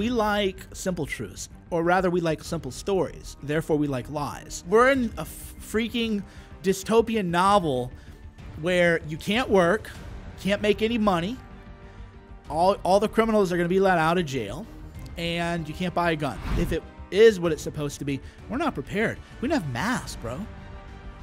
We like simple truths, or rather, we like simple stories. Therefore, we like lies. We're in a freaking dystopian novel where you can't work, can't make any money, all, all the criminals are going to be let out of jail, and you can't buy a gun. If it is what it's supposed to be, we're not prepared. We don't have masks, bro.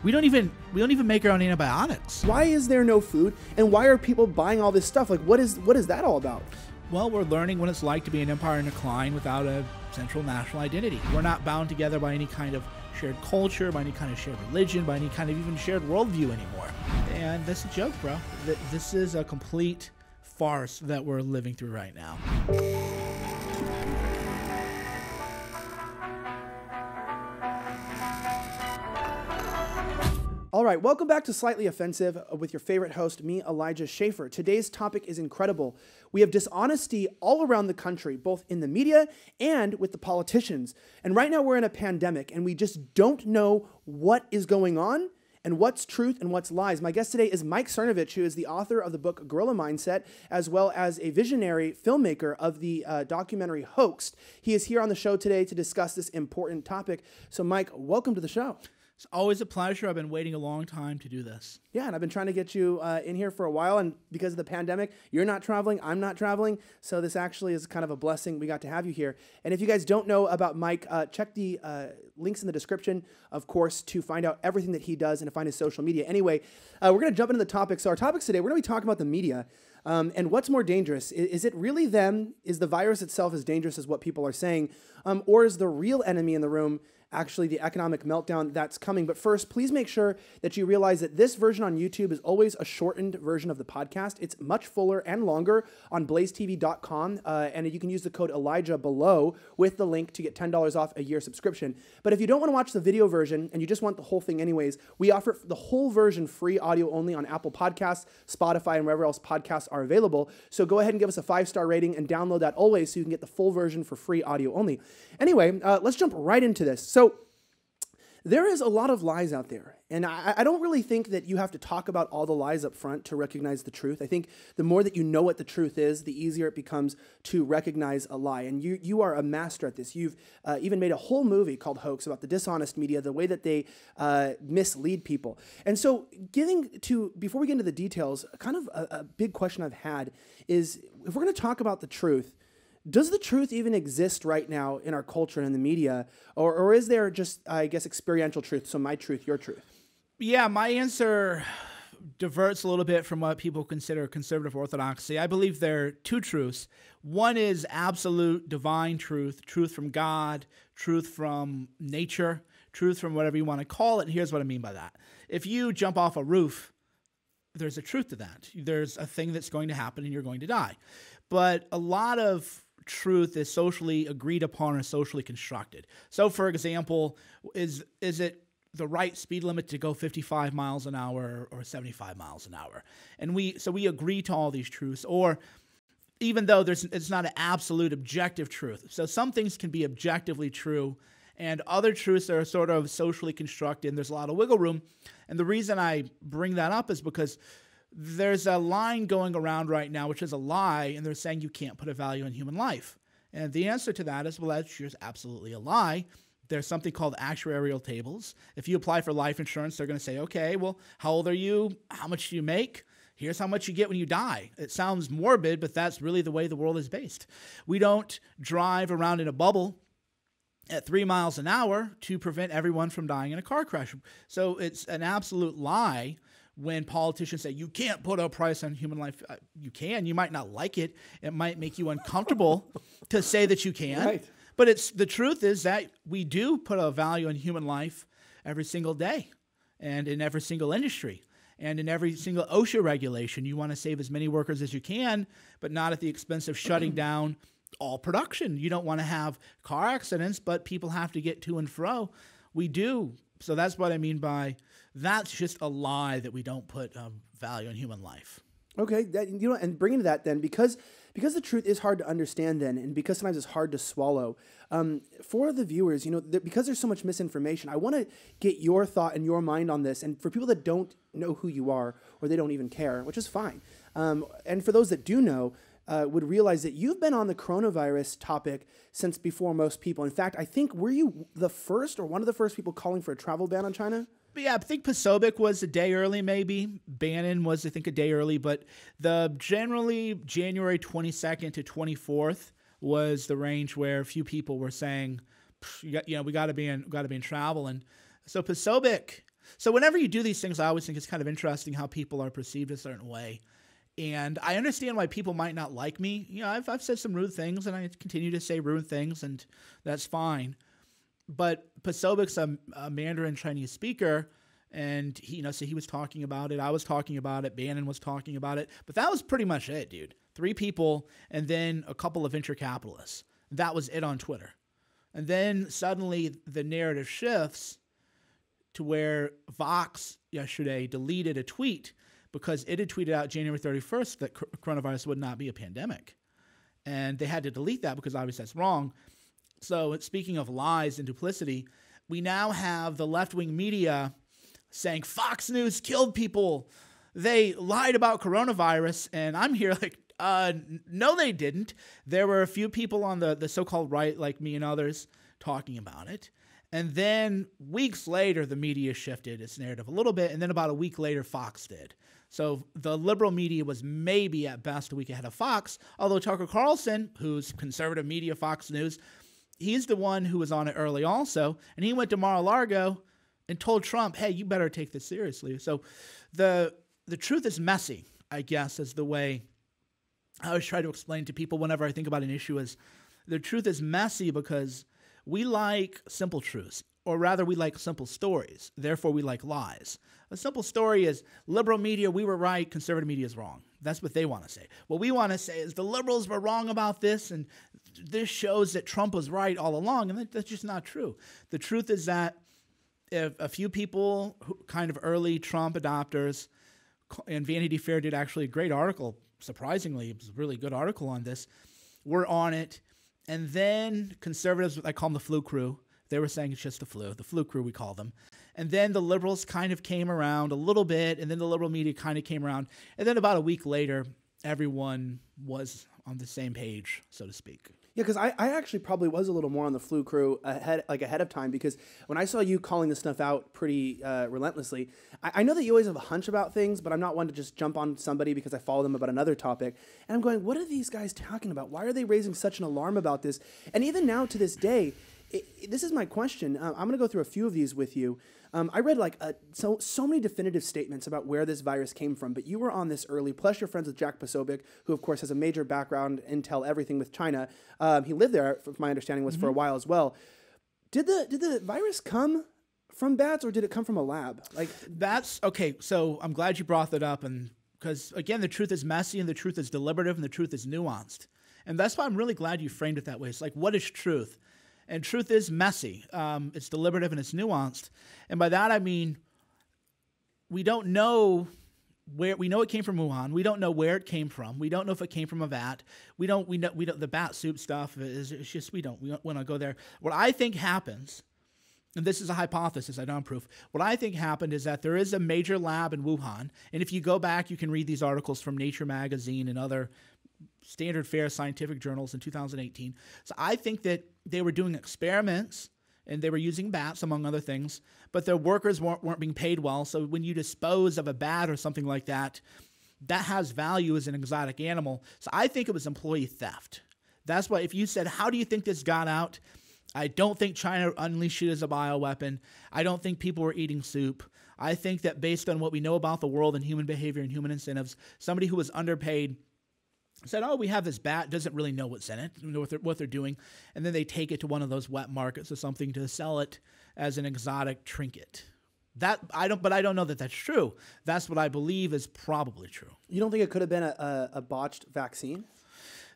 We don't even we don't even make our own antibiotics. Why is there no food, and why are people buying all this stuff? Like, what is what is that all about? Well, we're learning what it's like to be an empire in decline without a central national identity. We're not bound together by any kind of shared culture, by any kind of shared religion, by any kind of even shared worldview anymore. And that's a joke, bro. This is a complete farce that we're living through right now. Right, welcome back to Slightly Offensive with your favorite host, me, Elijah Schaffer. Today's topic is incredible. We have dishonesty all around the country, both in the media and with the politicians. And right now we're in a pandemic and we just don't know what is going on and what's truth and what's lies. My guest today is Mike Cernovich, who is the author of the book Gorilla Mindset, as well as a visionary filmmaker of the uh, documentary Hoaxed. He is here on the show today to discuss this important topic. So, Mike, welcome to the show. It's always a pleasure. I've been waiting a long time to do this. Yeah, and I've been trying to get you uh, in here for a while, and because of the pandemic, you're not traveling, I'm not traveling, so this actually is kind of a blessing. We got to have you here. And if you guys don't know about Mike, uh, check the uh, links in the description, of course, to find out everything that he does and to find his social media. Anyway, uh, we're going to jump into the topics. So our topics today, we're going to be talking about the media. Um, and what's more dangerous? Is, is, it really them? Is the virus itself as dangerous as what people are saying? Um, or is the real enemy in the room actually the economic meltdown that's coming. But first, please make sure that you realize that this version on YouTube is always a shortened version of the podcast. It's much fuller and longer on blazetv.com, uh, and you can use the code Elijah below with the link to get $10 off a year subscription. But if you don't want to watch the video version and you just want the whole thing anyways, we offer the whole version free audio only on Apple Podcasts, Spotify, and wherever else podcasts are available. So go ahead and give us a five star rating and download that always so you can get the full version for free audio only. Anyway, uh, let's jump right into this. So, there is a lot of lies out there. And I, I, don't really think that you have to talk about all the lies up front to recognize the truth. I think the more that you know what the truth is, the easier it becomes to recognize a lie. And you, you are a master at this. You've uh, even made a whole movie called Hoax about the dishonest media, the way that they uh, mislead people. And so, getting to, before we get into the details, kind of a, a big question I've had is if we're going to talk about the truth, does the truth even exist right now in our culture and in the media? Or, or is there just i guess experiential truth so my truth your truth? Yeah my answer diverts a little bit from what people consider conservative orthodoxy. I believe there are two truths. One is absolute divine truth truth from god truth from nature truth from whatever you want to call it and here's what i mean by that. If you jump off a roof there's a truth to that. There's a thing that's going to happen and you're going to die. But a lot of truth is socially agreed upon or socially constructed. So, for example, is is it the right speed limit to go 55 miles an hour or 75 miles an hour? And we so we agree to all these truths, or even though there's it's not an absolute objective truth. So some things can be objectively true, and other truths are sort of socially constructed. And there's a lot of wiggle room. And the reason I bring that up is because there's a line going around right now, which is a lie, and they're saying you can't put a value on human life. And the answer to that is, well, that's just absolutely a lie. There's something called actuarial tables. If you apply for life insurance, they're going to say, okay, well, how old are you? How much do you make? Here's how much you get when you die. It sounds morbid, but that's really the way the world is based. We don't drive around in a bubble at three miles an hour to prevent everyone from dying in a car crash. So it's an absolute lie when politicians say you can't put a price on human life. Uh, you can. You might not like it. It might make you uncomfortable to say that you can. Right. But it's the truth is that we do put a value on human life every single day and in every single industry and in every single OSHA regulation. You want to save as many workers as you can, but not at the expense of shutting down all production. You don't want to have car accidents, but people have to get to and fro. We do. So that's what I mean by that's just a lie that we don't put um, value on human life. Okay, that, you know, and bringing to that then because because the truth is hard to understand then, and because sometimes it's hard to swallow. Um, for the viewers, you know, th- because there's so much misinformation, I want to get your thought and your mind on this. And for people that don't know who you are or they don't even care, which is fine, um, and for those that do know, uh, would realize that you've been on the coronavirus topic since before most people. In fact, I think were you the first or one of the first people calling for a travel ban on China? Yeah, I think Posobiec was a day early, maybe. Bannon was, I think, a day early, but the generally January 22nd to 24th was the range where a few people were saying, you, know, we got to be in, got to be in travel. And so Posobiec. So whenever you do these things, I always think it's kind of interesting how people are perceived a certain way. And I understand why people might not like me. You know, I've, I've said some rude things and I continue to say rude things, and that's fine but Posobiec's a, a, Mandarin Chinese speaker, and he, you know, so he was talking about it. I was talking about it. Bannon was talking about it. But that was pretty much it, dude. Three people, and then a couple of venture capitalists. That was it on Twitter. And then suddenly the narrative shifts to where Vox yesterday deleted a tweet because it had tweeted out January 31st that coronavirus would not be a pandemic. And they had to delete that because obviously that's wrong. So, speaking of lies and duplicity, we now have the left wing media saying Fox News killed people. They lied about coronavirus. And I'm here like, uh, no, they didn't. There were a few people on the, the so called right, like me and others, talking about it. And then weeks later, the media shifted its narrative a little bit. And then about a week later, Fox did. So the liberal media was maybe at best a week ahead of Fox, although Tucker Carlson, who's conservative media, Fox News, he's the one who was on it early also, and he went to Mar-a-Lago and told Trump, "Hey, you better take this seriously." So the the truth is messy, I guess, is the way I always try to explain to people whenever I think about an issue is the truth is messy because we like simple truths, or rather we like simple stories. Therefore we like lies. A simple story is liberal media, we were right, conservative media is wrong. That's what they want to say. What we want to say is the liberals were wrong about this, and this shows that Trump was right all along, and that, that's just not true. The truth is that if a few people, who, kind of early Trump adopters, and Vanity Fair did actually a great article. Surprisingly, it was a really good article on this. Were on it, and then conservatives, I call them the flu crew. They were saying it's just the flu, the flu crew, we call them. And then the liberals kind of came around a little bit, and then the liberal media kind of came around. And then about a week later, everyone was on the same page, so to speak. Yeah, because I, I actually probably was a little more on the flu crew ahead, like ahead of time, because when I saw you calling this stuff out pretty uh, relentlessly, I, I, know that you always have a hunch about things, but I'm not one to just jump on somebody because I follow them about another topic. And I'm going, what are these guys talking about? Why are they raising such an alarm about this? And even now to this day, it, it, this is my question. Uh, I'm going to go through a few of these with you. Um, I read like a, so so many definitive statements about where this virus came from, but you were on this early. Plus, you're friends with Jack Posobiec, who of course has a major background, in intel, everything with China. Um, he lived there, my understanding, was mm-hmm. for a mm-hmm. while as well. Did the did the virus come from bats or did it come from a lab? Like that's okay. So I'm glad you brought that up, and because again, the truth is messy, and the truth is deliberative, and the truth is nuanced, and that's why I'm really glad you framed it that way. It's like, what is truth? And truth is messy. Um, it's deliberative and it's nuanced. And by that I mean we don't know where we know it came from Wuhan. We don't know where it came from. We don't know if it came from a vat. We don't. We know. We don't. The bat soup stuff is it's just we don't. We don't want to go there. What I think happens, and this is a hypothesis. I don't prove. What I think happened is that there is a major lab in Wuhan, and if you go back, you can read these articles from Nature magazine and other standard fare scientific journals in 2018. So I think that they were doing experiments and they were using bats among other things, but their workers weren't, weren't being paid well. So when you dispose of a bat or something like that, that has value as an exotic animal. So I think it was employee theft. That's why if you said, How do you think this got out? I don't think China unleashed it as a bioweapon. I don't think people were eating soup. I think that based on what we know about the world and human behavior and human incentives, somebody who was underpaid said, "Oh, we have this bat. Doesn't really know what's in it, know what they're, what they're doing," and then they take it to one of those wet markets or something to sell it as an exotic trinket. That I don't, but I don't know that that's true. That's what I believe is probably true. You don't think it could have been a, a, a botched vaccine?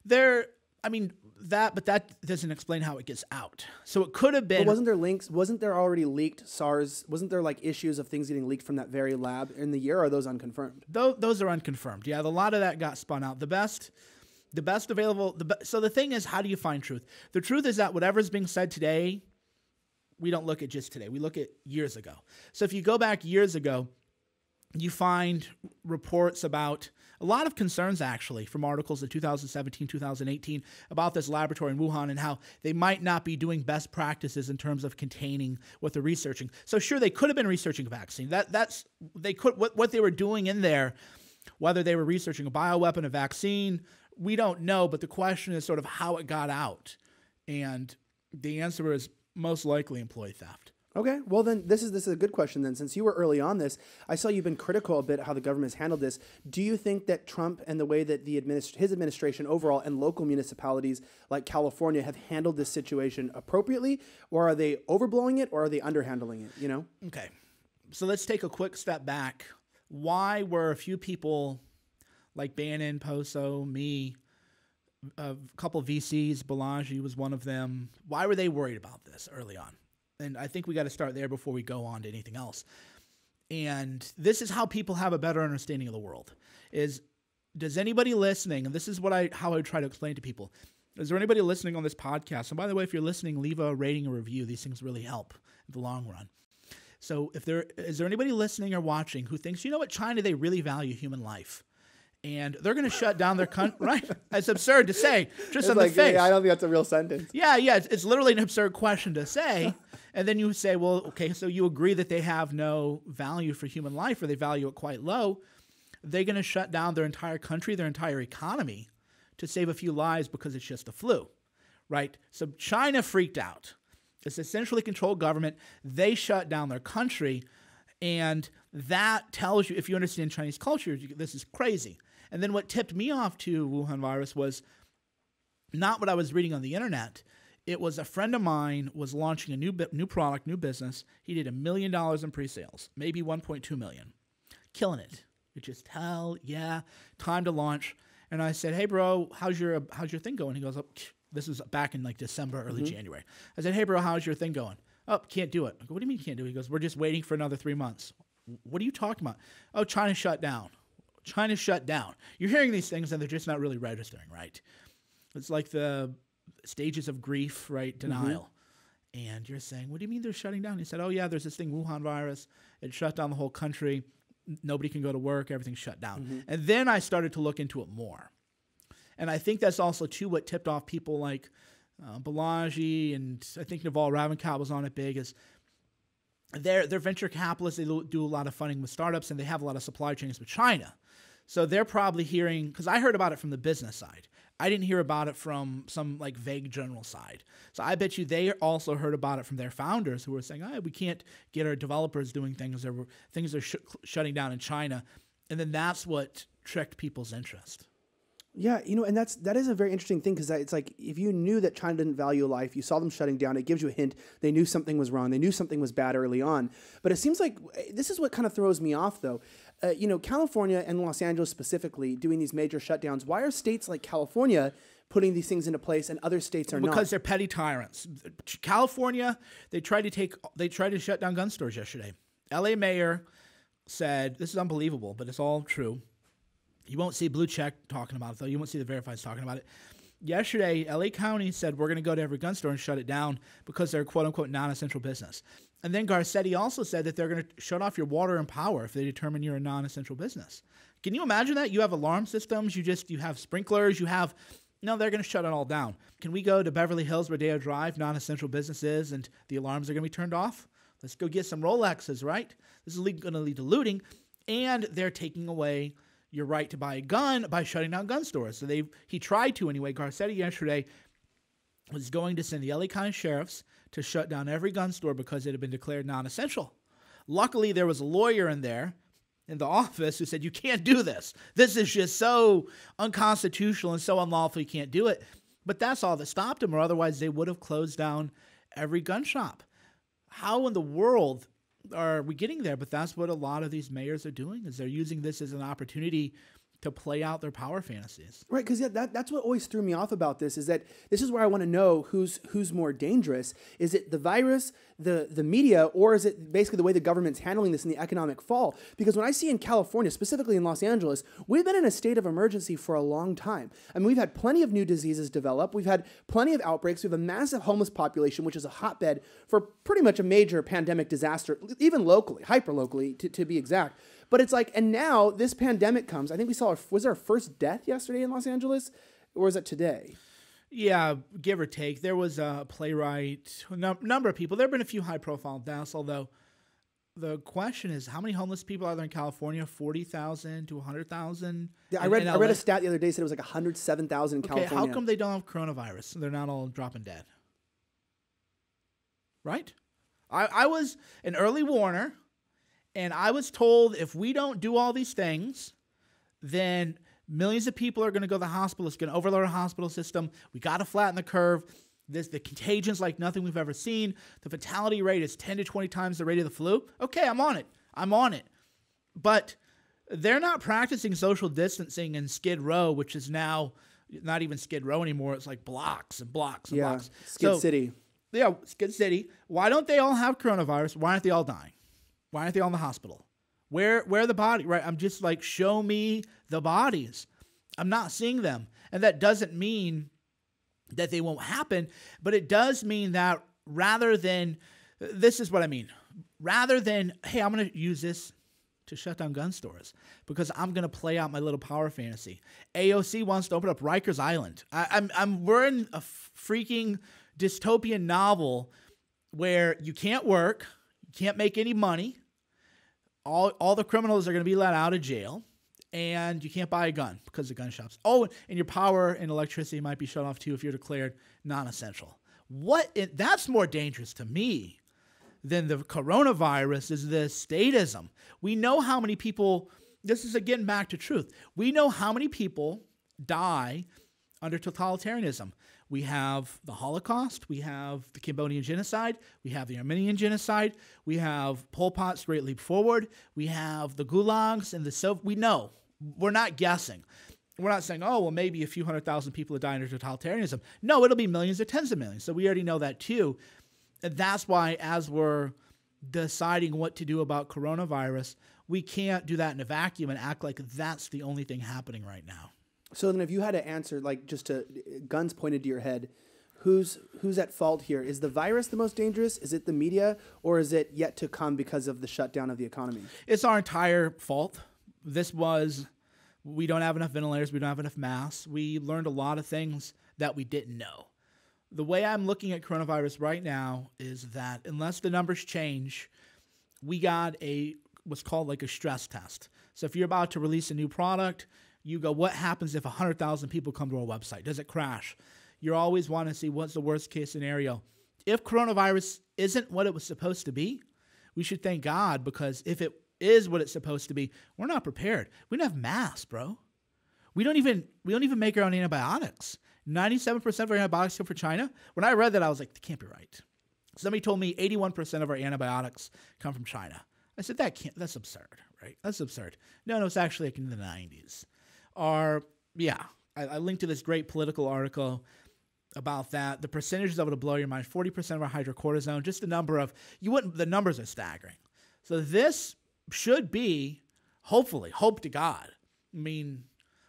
There, I mean that, but that doesn't explain how it gets out. So it could have been. But wasn't there links? Wasn't there already leaked SARS? Wasn't there like issues of things getting leaked from that very lab in the year? Or are those unconfirmed? Those, those are unconfirmed. Yeah, a lot of that got spun out. The best, the best available. The be- so the thing is, how do you find truth? The truth is that whatever's being said today, we don't look at just today. We look at years ago. So if you go back years ago, you find reports about a lot of concerns actually from articles in 2017, 2018 about this laboratory in Wuhan and how they might not be doing best practices in terms of containing what they're researching. So sure, they could have been researching a vaccine. That that's they could what what they were doing in there, whether they were researching a bioweapon, a vaccine, we don't know. But the question is sort of how it got out, and the answer is most likely employee theft. Okay, well then this is this is a good question then. Since you were early on this, I saw you've been critical a bit how the government has handled this. Do you think that Trump and the way that the administ- his administration overall and local municipalities like California have handled this situation appropriately, or are they overblowing it, or are they underhandling it? You know. Okay, so let's take a quick step back. Why were a few people like Bannon, Poso, me, a couple VCs, Balaji was one of them. Why were they worried about this early on? And I think we got to start there before we go on to anything else. And this is how people have a better understanding of the world. Is does anybody listening, and this is what I how I try to explain to people. Is there anybody listening on this podcast? And by the way, if you're listening, leave a rating or review. These things really help in the long run. So if there is there anybody listening or watching who thinks, you know what, China, they really value human life and they're going to shut down their country. right? It's absurd to say, just It's on like, the face. yeah, I don't think that's a real sentence. Yeah, yeah, it's, it's literally an absurd question to say. and then you say, well, okay, so you agree that they have no value for human life or they value it quite low. They're going to shut down their entire country, their entire economy to save a few lives because it's just a flu, right? So China freaked out. It's a centrally controlled government. They shut down their country. And that tells you, if you understand Chinese culture, this is crazy. And then what tipped me off to Wuhan virus was not what I was reading on the internet. It was a friend of mine was launching a new new product, new business. He did a million dollars in pre-sales, maybe 1.2 million, killing it. It just hell yeah, time to launch. And I said, hey bro, how's your how's your thing going? He goes, oh, this was back in like December, early mm-hmm. January. I said, hey bro, how's your thing going? Oh, can't do it. I go, what do you mean can't do it? He goes, we're just waiting for another three months. What are you talking about? Oh, China shut down. China shut down. You're hearing these things and they're just not really registering, right? It's like the stages of grief, right? Denial. And you're saying, what do you mean they're shutting down? He said, oh, yeah, there's this thing, Wuhan virus. It shut down the whole country. Nobody can go to work. Everything's shut down. And then I started to look into it more. And I think that's also, too, what tipped off people like uh, Balaji and I think Naval Ravikant was on it big is they're, they're venture capitalists. They do a lot of funding with startups and they have a lot of supply chains with China. So they're probably hearing, because I heard about it from the business side. I didn't hear about it from some like vague general side. So I bet you they also heard about it from their founders who were saying, oh, we can't get our developers doing things. Or things are sh- shutting down in China. And then that's what tricked people's interest. Yeah, you know, and that's that is a very interesting thing because it's like if you knew that China didn't value life, you saw them shutting down. It gives you a hint they knew something was wrong. They knew something was bad early on. But it seems like eh, this is what kind of throws me off, though. Uh, you know, California and Los Angeles specifically doing these major shutdowns. Why are states like California putting these things into place and other states are because not? Because they're petty tyrants. California, they tried to take, they tried to shut down gun stores yesterday. L.A. mayor said, "This is unbelievable, but it's all true." You won't see Blue Check talking about it though. You won't see the verifieds talking about it. Yesterday, LA County said we're going to go to every gun store and shut it down because they're quote unquote non essential business. And then Garcetti also said that they're going to shut off your water and power if they determine you're a non essential business. Can you imagine that? You have alarm systems, you just you have sprinklers, you have no, they're going to shut it all down. Can we go to Beverly Hills, Rodeo Drive, non essential businesses, and the alarms are going to be turned off? Let's go get some Rolexes, right? This is going to lead to looting, and they're taking away your right to buy a gun by shutting down gun stores. So they he tried to anyway. Garcetti yesterday was going to send the LA County sheriffs to shut down every gun store because it had been declared non-essential. Luckily, there was a lawyer in there in the office who said, "You can't do this. This is just so unconstitutional and so unlawful. You can't do it." But that's all that stopped him, or otherwise they would have closed down every gun shop. How in the world are we getting there? But that's what a lot of these mayors are doing is they're using this as an opportunity to play out their power fantasies. Right, because yeah, that, that's what always threw me off about this is that this is where I want to know who's who's more dangerous. Is it the virus, the the media, or is it basically the way the government's handling this in the economic fall? Because when I see in California, specifically in Los Angeles, we've been in a state of emergency for a long time. I mean, we've had plenty of new diseases develop. We've had plenty of outbreaks. We have a massive homeless population, which is a hotbed for pretty much a major pandemic disaster, even locally, hyper locally to, to be exact. But it's like, and now this pandemic comes. I think we saw, our, was our first death yesterday in Los Angeles? Or was it today? Yeah, give or take. There was a playwright, a num- number of people. There have been a few high profile deaths, although the question is how many homeless people are there in California? 40,000 to 100,000? Yeah, I read, I read a stat the other day said it was like 107,000 in okay, California. How come they don't have coronavirus? They're not all dropping dead. Right? I, I was an early warner, and I was told if we don't do all these things, then millions of people are going to go to the hospital. It's going to overload our hospital system. We got to flatten the curve. This, the contagions like nothing we've ever seen. The fatality rate is 10 to 20 times the rate of the flu. Okay, I'm on it. I'm on it. But they're not practicing social distancing in Skid Row, which is now not even Skid Row anymore. It's like blocks and blocks and yeah, blocks. Skid so, City. Yeah, Skid City. Why don't they all have coronavirus? Why aren't they all dying? Why aren't they all in the hospital? Where where the body? Right? I'm just like, show me the bodies. I'm not seeing them. And that doesn't mean that they won't happen, but it does mean that rather than this is what I mean. Rather than, hey, I'm going to use this to shut down gun stores because I'm going to play out my little power fantasy. AOC wants to open up Rikers Island. I, am I'm, I'm, we're in a freaking dystopian novel where you can't work, you can't make any money, all, all the criminals are going to be let out of jail and you can't buy a gun because of gun shops. Oh, and your power and electricity might be shut off too if you're declared non-essential. What it, that's more dangerous to me than the coronavirus is the statism. We know how many people. This is again back to truth. We know how many people die under totalitarianism. We have the Holocaust, we have the Cambodian genocide, we have the Armenian genocide, we have Pol Pot's Great Leap Forward, we have the gulags and the Soviet. We know we're not guessing. We're not saying, oh, well, maybe a few hundred thousand people are dying of totalitarianism. No, it'll be millions or tens of millions. So we already know that too. And that's why, as we're deciding what to do about coronavirus, we can't do that in a vacuum and act like that's the only thing happening right now. So then, if you had to answer, like just to guns pointed to your head, who's who's at fault here? Is the virus the most dangerous? Is it the media, or is it yet to come because of the shutdown of the economy? It's our entire fault this was we don't have enough ventilators, we don't have enough masks. We learned a lot of things that we didn't know. The way I'm looking at coronavirus right now is that unless the numbers change, we got a what's called like a stress test. So if you're about to release a new product, you go, what happens if 100,000 people come to our website? Does it crash? You're always want to see what's the worst case scenario. If coronavirus isn't what it was supposed to be, we should thank God because if it is what it's supposed to be. We're not prepared. We don't have masks, bro. We don't even we don't even make our own antibiotics. 97% of our antibiotics come from China. When I read that, I was like, that can't be right. Somebody told me 81% of our antibiotics come from China. I said, that can't, that's absurd, right? That's absurd. No, no, it's actually like in the 90s. Our, yeah, I, I linked to this great Politico article about that. The percentages of it will blow your mind. 40% of our hydrocortisone, just the number of, you wouldn't, the numbers are staggering. So this should be, hopefully, hope to God. I mean,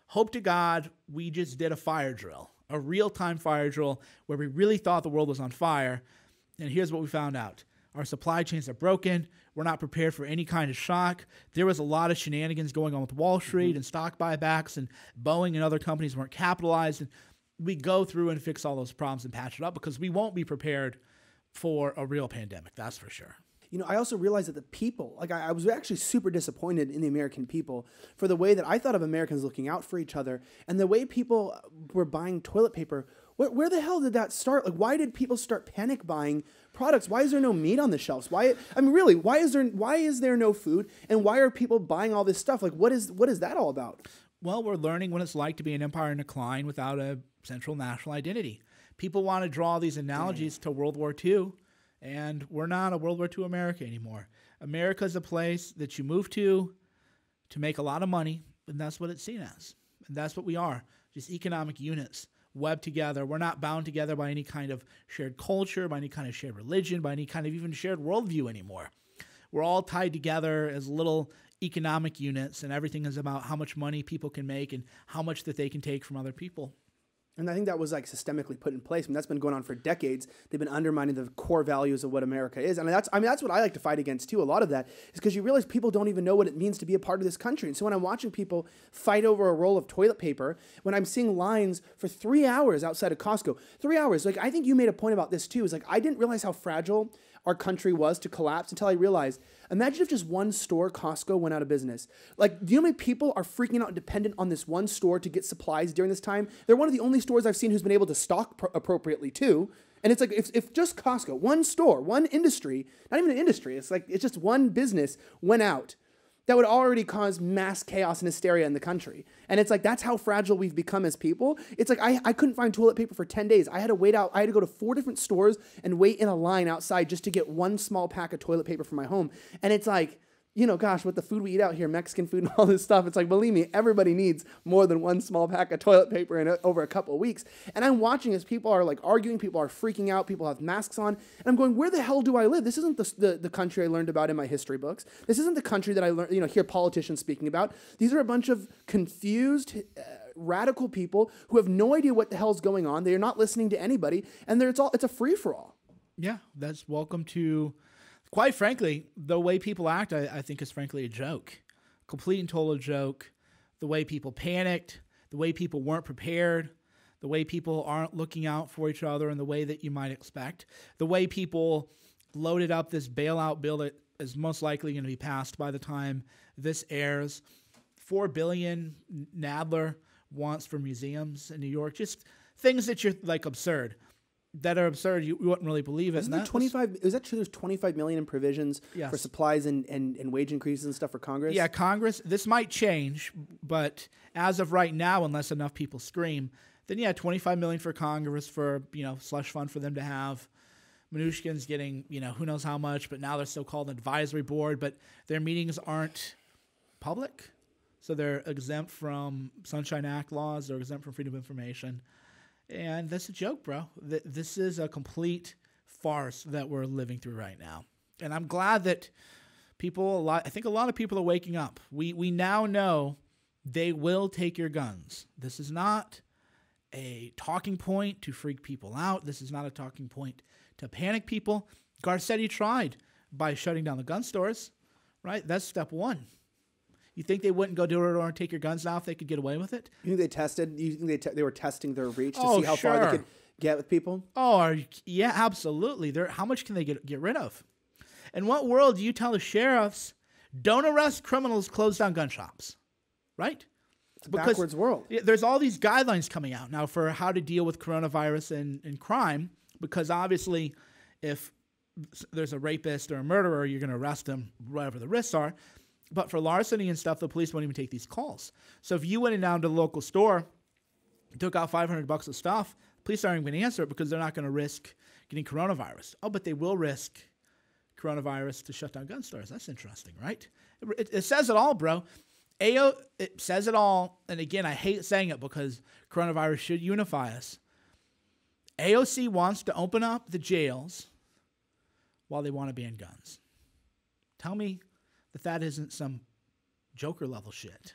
hope to God, we just did a fire drill, a real time fire drill where we really thought the world was on fire. And here's what we found out our supply chains are broken. We're not prepared for any kind of shock. There was a lot of shenanigans going on with Wall Street mm-hmm. and stock buybacks, and Boeing and other companies weren't capitalized. And we go through and fix all those problems and patch it up because we won't be prepared for a real pandemic. That's for sure you know, I also realized that the people, like I, I, was actually super disappointed in the American people for the way that I thought of Americans looking out for each other and the way people were buying toilet paper. Where, the hell did that start? Like, why did people start panic buying products? Why is there no meat on the shelves? Why? I mean, really, why is there why is there no food? And why are people buying all this stuff? Like, what is what is that all about? Well, we're learning what it's like to be an empire in decline without a central national identity. People want to draw these analogies to World War II and we're not a World War II America anymore. America is a place that you move to to make a lot of money, and that's what it's seen as. And that's what we are just economic units webbed together. We're not bound together by any kind of shared culture, by any kind of shared religion, by any kind of even shared worldview anymore. We're all tied together as little economic units, and everything is about how much money people can make and how much that they can take from other people. And I think that was like systemically put in place. I mean, that's been going on for decades. They've been undermining the core values of what America is. And that's, I mean, that's what I like to fight against too. A lot of that is because you realize people don't even know what it means to be a part of this country. And so when I'm watching people fight over a roll of toilet paper, when I'm seeing lines for three hours outside of Costco, three hours, like I think you made a point about this too, is like I didn't realize how fragile our country was to collapse until I realized imagine if just one store, Costco, went out of business. Like, do you know how many people are freaking out dependent on this one store to get supplies during this time? They're one of the only stores I've seen who's been able to stock pro- appropriately too. And it's like if, if just Costco, one store, one industry, not even an industry, it's like it's just one business went out that would already cause mass chaos and hysteria in the country. And it's like, that's how fragile we've become as people. It's like, I, I couldn't find toilet paper for 10 days. I had to wait out, I had to go to four different stores and wait in a line outside just to get one small pack of toilet paper for my home. And it's like, you know, gosh, with the food we eat out here, Mexican food and all this stuff, it's like, believe me, everybody needs more than one small pack of toilet paper in a, over a couple of weeks. And I'm watching as people are like arguing, people are freaking out, people have masks on, and I'm going, where the hell do I live? This isn't the, the, the country I learned about in my history books. This isn't the country that I learned, you know, hear politicians speaking about. These are a bunch of confused, uh, radical people who have no idea what the hell's going on. They are not listening to anybody, and it's all it's a free for all. Yeah, that's welcome to quite frankly, the way people act, I, I, think, is frankly a joke, complete and total joke. The way people panicked, the way people weren't prepared, the way people aren't looking out for each other in the way that you might expect, the way people loaded up this bailout bill that is most likely going to be passed by the time this airs. Four billion Nadler wants for museums in New York, just things that you're like absurd that are absurd. You, you wouldn't really believe it. Isn't there 25? Is that true? There's 25 million in provisions yes. for supplies and, and, and wage increases and stuff for Congress. Yeah, Congress. This might change, but as of right now, unless enough people scream, then yeah, 25 million for Congress for you know slush fund for them to have. Mnuchin's getting you know who knows how much, but now they're so-called an advisory board, but their meetings aren't public, so they're exempt from Sunshine Act laws. They're exempt from freedom of information. And that's a joke, bro. This is a complete farce that we're living through right now. And I'm glad that people, a lot, I think a lot of people are waking up. We, we now know they will take your guns. This is not a talking point to freak people out. This is not a talking point to panic people. Garcetti tried by shutting down the gun stores, right? That's step one. You think they wouldn't go door to door and take your guns now if they could get away with it? You think they tested? You think they te- they were testing their reach to oh, see how sure. far they could get with people? Oh, yeah, absolutely. They're, how much can they get get rid of? In what world do you tell the sheriffs don't arrest criminals, close down gun shops? Right? It's a because backwards world. There's all these guidelines coming out now for how to deal with coronavirus and, and crime, because obviously, if there's a rapist or a murderer, you're going to arrest them, whatever the risks are. But for larceny and stuff, the police won't even take these calls. So if you went down to the local store, took out 500 bucks of stuff, police aren't even going to answer it because they're not going to risk getting coronavirus. Oh, but they will risk coronavirus to shut down gun stores. That's interesting, right? It, it, it says it all, bro. AO, it says it all. And again, I hate saying it because coronavirus should unify us. AOC wants to open up the jails while they want to ban guns. Tell me that that isn't some Joker level shit.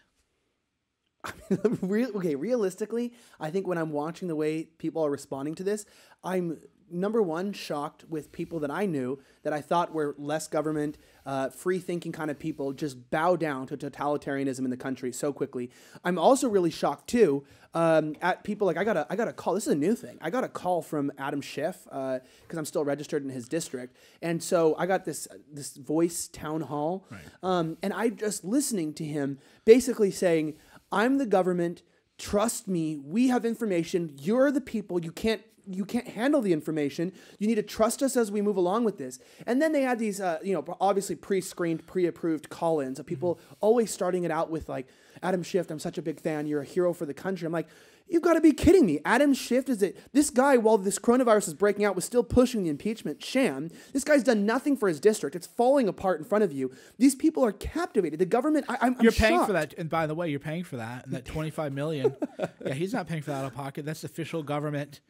I mean, okay, realistically, I think when I'm watching the way people are responding to this, I'm number one shocked with people that I knew that I thought were less government, uh, free thinking kind of people just bow down to totalitarianism in the country so quickly. I'm also really shocked too um, at people like I got a I got a call. This is a new thing. I got a call from Adam Schiff because uh, I'm still registered in his district, and so I got this this voice town hall, right. um, and I just listening to him basically saying, "I'm the government." Trust me, we have information. You're the people. You can't you can't handle the information. You need to trust us as we move along with this. And then they had these, uh, you know, obviously pre-screened, pre-approved call-ins of people mm-hmm. always starting it out with like, Adam Schiff, I'm such a big fan. You're a hero for the country. I'm like, you've got to be kidding me. Adam Schiff is it? This guy, while this coronavirus is breaking out, was still pushing the impeachment sham. This guy's done nothing for his district. It's falling apart in front of you. These people are captivated. The government, I, am You're paying shocked. for that. And by the way, you're paying for that. And that 25 million. yeah, he's not paying for that out of pocket. That's official government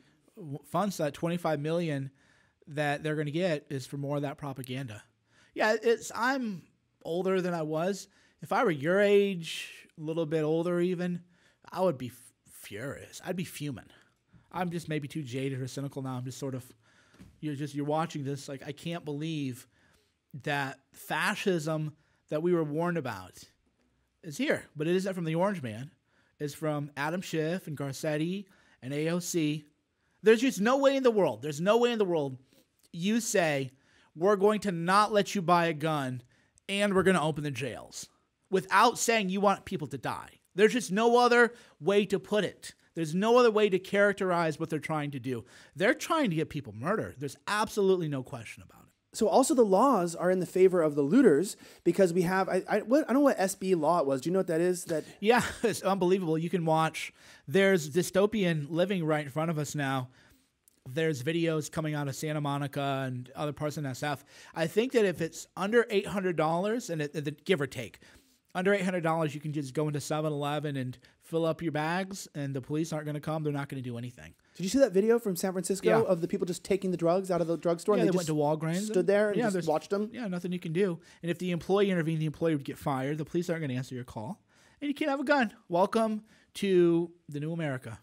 funds. That 25 million that they're going to get is for more of that propaganda. Yeah, it's. I'm older than I was. If I were your age, a little bit older even, I would be furious. I'd be fuming. I'm just maybe too jaded or cynical now. I'm just sort of you're just you're watching this like I can't believe that fascism that we were warned about is here, but it isn't from the Orange Man. It's from Adam Schiff and Garcetti and AOC. There's just no way in the world. There's no way in the world you say we're going to not let you buy a gun and we're going to open the jails without saying you want people to die. There's just no other way to put it. There's no other way to characterize what they're trying to do. They're trying to get people murdered. There's absolutely no question about it. So also the laws are in the favor of the looters because we have I I, what, I don't know what SB law it was. Do you know what that is? That Yeah, it's unbelievable. You can watch. There's dystopian living right in front of us now. There's videos coming out of Santa Monica and other parts of SF. I think that if it's under eight hundred dollars, and it, give or take, under eight hundred dollars, you can just go into 7-Eleven and fill up your bags, and the police aren't going to come. They're not going to do anything. did you see that video from San Francisco Yeah. of the people just taking the drugs out of the drugstore? Yeah, and they, they, went to Walgreens. stood there and yeah, just watched them. Yeah, nothing you can do. And if the employee intervened, the employee would get fired. The police aren't going to answer your call, and you can't have a gun. Welcome to the new America.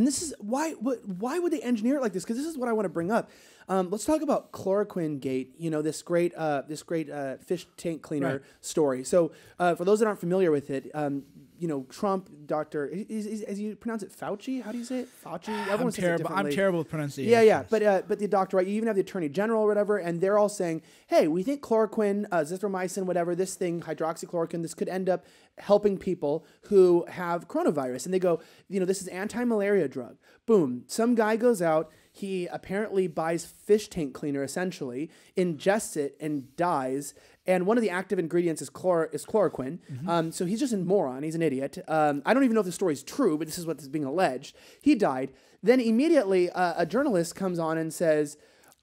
And this is why what, why would they engineer it like this? Because this is what I want to bring up. Um, let's talk about chloroquine gate. You know this great uh, this great uh, fish tank cleaner Right. story. So uh, for those that aren't familiar with it, um, you know Trump, Doctor, is, is, as you pronounce it, Fauci. How do you say it? Fauci. Everyone I'm says it terrible. I'm terrible with pronunciation. Yeah, yeah, but uh, but the doctor, right? You even have the attorney general or whatever, and they're all saying, "Hey, we think chloroquine, uh, zithromycin, whatever this thing, hydroxychloroquine, this could end up helping people who have coronavirus." And they go, "You know, this is anti-malaria drug." Boom. Some guy goes out. He apparently buys fish tank cleaner, essentially, ingests it, and dies. And one of the active ingredients is chlor- is chloroquine. Um, so he's just a moron. He's an idiot. Um, I don't even know if the story is true, but this is what's being alleged. He died. Then immediately, uh, a journalist comes on and says,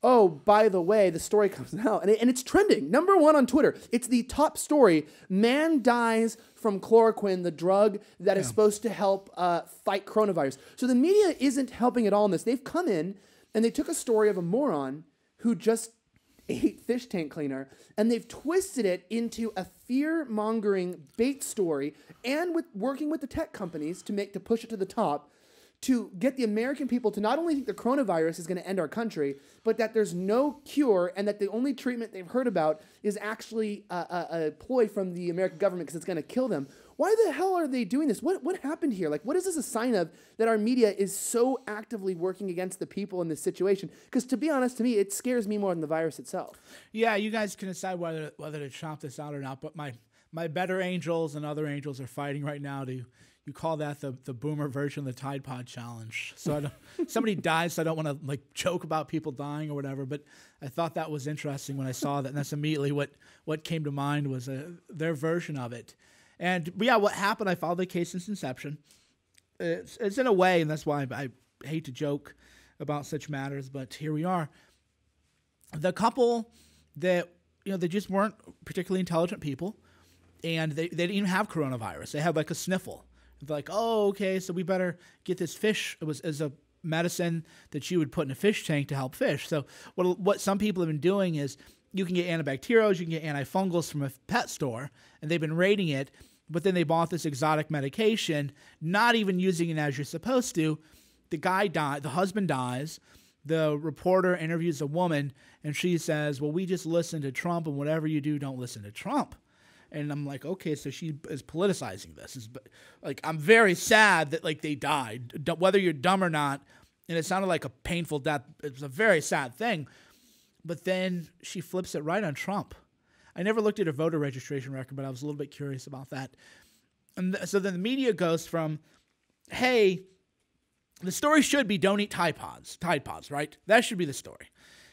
"Oh, by the way, the story comes out, and, it, and it's trending. Number one on Twitter. It's the top story. Man dies from chloroquine, the drug that is supposed to help uh, fight coronavirus. So the media isn't helping at all in this. They've come in and they took a story of a moron who just ate fish tank cleaner and they've twisted it into a fear mongering bait story and with working with the tech companies to make to push it to the top to get the American people to not only think the coronavirus is going to end our country, but that there's no cure and that the only treatment they've heard about is actually a, a, a ploy from the American government because it's going to kill them. Why the hell are they doing this? What what happened here? Like, what is this a sign of that our media is so actively working against the people in this situation? Because to be honest, to me, it scares me more than the virus itself. Yeah, you guys can decide whether whether to chop this out or not. But my my better angels and other angels are fighting right now to you call that the the boomer version of the Tide Pod challenge. So somebody dies, so I don't want to like joke about people dying or whatever. But I thought that was interesting when I saw that, and that's immediately what what came to mind was uh, their version of it. And yeah, what happened? I followed the case since inception. It's, it's in a way, and that's why I, I hate to joke about such matters, but here we are the couple that you know they just weren't particularly intelligent people and they, they didn't even have coronavirus they had like a sniffle like oh okay so we better get this fish it was as a medicine that you would put in a fish tank to help fish so what what some people have been doing is you can get antibacterials you can get antifungals from a pet store and they've been rating it but then they bought this exotic medication not even using it as you're supposed to the guy died the husband dies the reporter interviews a woman and she says, Well, we just listen to Trump, and whatever you do, don't listen to Trump. And I'm like, okay, so she is politicizing this. Is like, I'm very sad that like they died, d- whether you're dumb or not. And it sounded like a painful death. It was a very sad thing. But then she flips it right on Trump. I never looked at a voter registration record, but I was a little bit curious about that. And th- so then the media goes from, hey, the story should be don't eat Tide Pods, Tide Pods, right? That should be the story.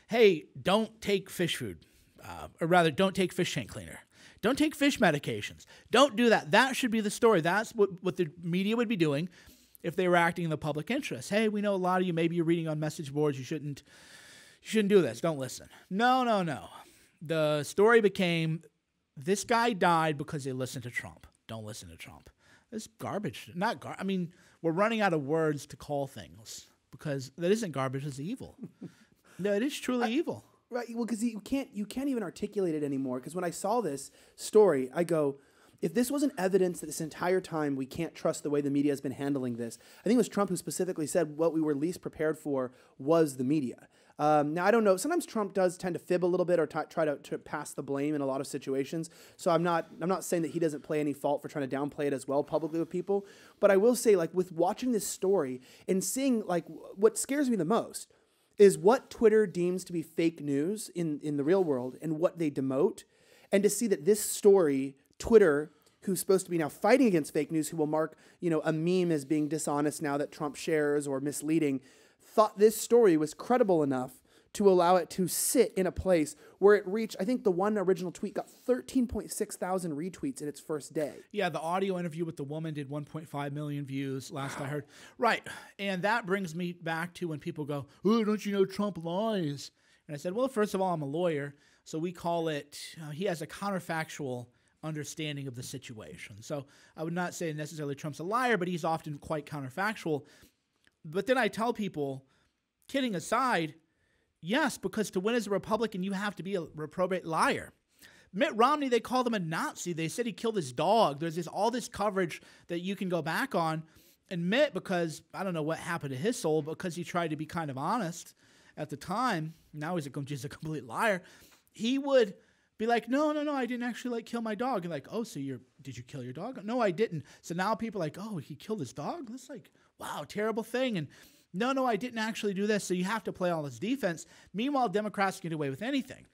Hey, don't take fish food, uh, or rather, don't take fish tank cleaner. Don't take fish medications. Don't do that. That should be the story. That's what, what the media would be doing if they were acting in the public interest. Hey, we know a lot of you, maybe you're reading on message boards. You shouldn't, you shouldn't do this. Don't listen. No, no, no. The story became this guy died because they listened to Trump. Don't listen to Trump. It's garbage. Not gar. I mean, we're running out of words to call things because that isn't garbage. It's evil. no, it is truly evil. Right. Well, because you can't you can't even articulate it anymore. Because when I saw this story, I go, if this wasn't evidence that this entire time we can't trust the way the media has been handling this, I think it was Trump who specifically said what we were least prepared for was the media. Um, now I don't know. Sometimes Trump does tend to fib a little bit or t- try to, to, pass the blame in a lot of situations. So I'm not I'm not saying that he doesn't play any fault for trying to downplay it as well publicly with people. But I will say, like with watching this story and seeing like what scares me the most is what Twitter deems to be fake news in in the real world and what they demote, and to see that this story Twitter who's supposed to be now fighting against fake news, who will mark, you know, a meme as being dishonest now that Trump shares or misleading, thought this story was credible enough to allow it to sit in a place where it reached, I think the one original tweet got 13.6 thousand retweets in its first day. Yeah, the audio interview with the woman did 1.5 million views last. I heard. Right. And that brings me back to when people go, Oh, don't you know Trump lies? And I said, Well, first of all, I'm a lawyer. So we call it, uh, he has a counterfactual understanding of the situation. So I would not say necessarily Trump's a liar, but he's often quite counterfactual. But then I tell people, kidding aside, yes, because to win as a Republican, you have to be a reprobate liar. Mitt Romney, they called him a Nazi. They said he killed his dog. There's this all this coverage that you can go back on. And Mitt, because I don't know what happened to his soul, because he tried to be kind of honest at the time. Now he's a, just a complete liar. He would be like, no, no, no, I didn't actually like kill my dog. And like, oh, so you're did you kill your dog? No, I didn't. So now people are like, oh, he killed his dog. That's like, wow, terrible thing. And no, no, I didn't actually do this. So you have to play all this defense. Meanwhile, Democrats can get away with anything.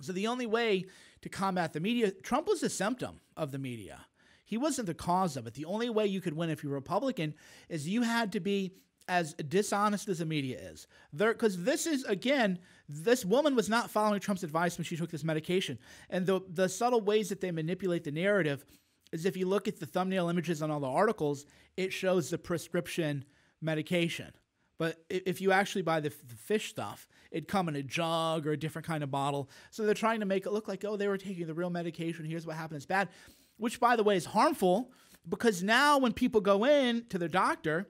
So the only way to combat the media, Trump was a symptom of the media. He wasn't the cause of it. The only way you could win if you're Republican is you had to be as dishonest as the media is. There, because this is again, this woman was not following Trump's advice when she took this medication, and the the subtle ways that they manipulate the narrative is if you look at the thumbnail images on all the articles, it shows the prescription medication. But if you actually buy the, fish stuff, it'd come in a jug or a different kind of bottle. So they're trying to make it look like, oh, they were taking the real medication. Here's what happened. It's bad, which, by the way, is harmful because now when people go in to their doctor,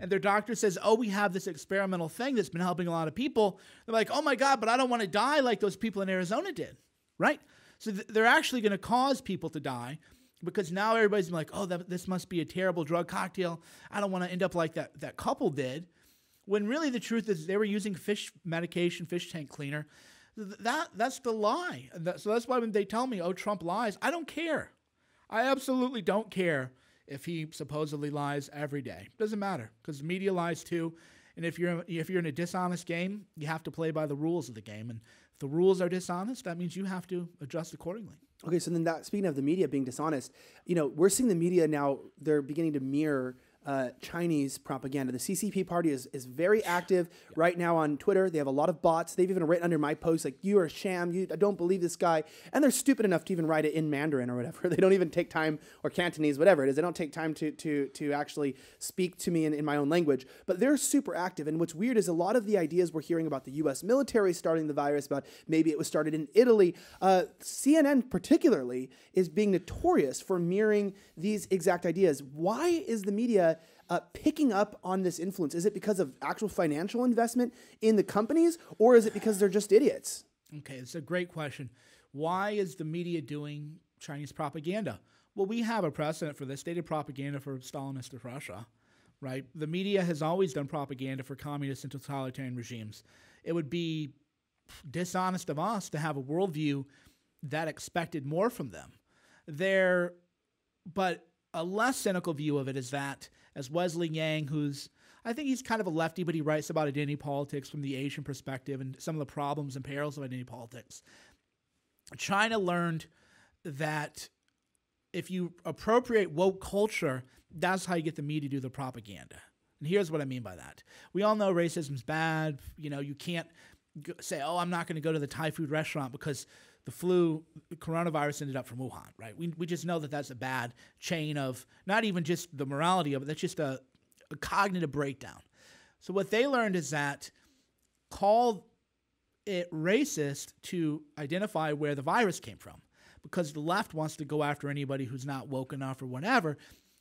and their doctor says, Oh, we have this experimental thing that's been helping a lot of people. They're like, Oh my God, but I don't want to die like those people in Arizona did. Right? So th- they're actually going to cause people to die because now everybody's like, Oh, that, this must be a terrible drug cocktail. I don't want to end up like that, that couple did. When really the truth is they were using fish medication, fish tank cleaner. That that's the lie. so that's why when they tell me, "Oh, Trump lies," I don't care. I absolutely don't care if he supposedly lies every day. Doesn't matter because the media lies too. And if you're if you're in a dishonest game, you have to play by the rules of the game. And if the rules are dishonest, that means you have to adjust accordingly. Okay, so then that speaking of the media being dishonest, you know, we're seeing the media now they're beginning to mirror uh, Chinese propaganda. The CCP party is, is very active yeah. right now on Twitter. They have a lot of bots. They've even written under my post like "You are a sham. You I don't believe this guy." And they're stupid enough to even write it in Mandarin or whatever. They don't even take time or Cantonese, whatever it is. They don't take time to to to actually speak to me in, in my own language. But they're super active. And what's weird is a lot of the ideas we're hearing about the U.S. military starting the virus, about maybe it was started in Italy. Uh, CNN particularly is being notorious for mirroring these exact ideas. Why is the media uh, picking up on this influence? Is it because of actual financial investment in the companies, or is it because they're just idiots? Okay, it's a great question. Why is the media doing Chinese propaganda? Well, we have a precedent for this. They did propaganda for Stalinist Russia, right? The media has always done propaganda for communist and totalitarian regimes. It would be dishonest of us to have a worldview that expected more from them. There, but a less cynical view of it is that as Wesley Yang, who's I think he's kind of a lefty, but he writes about identity politics from the Asian perspective and some of the problems and perils of identity politics. China learned that if you appropriate woke culture, that's how you get the media to do the propaganda. And here's what I mean by that. We all know racism's bad. You know, you can't say, oh, I'm not going to go to the Thai food restaurant because the flu, the coronavirus ended up from Wuhan, right? We, we just know that that's a bad chain of not even just the morality of it, that's just a, a cognitive breakdown. So what they learned is that call it racist to identify where the virus came from because the left wants to go after anybody who's not woke enough or whatever.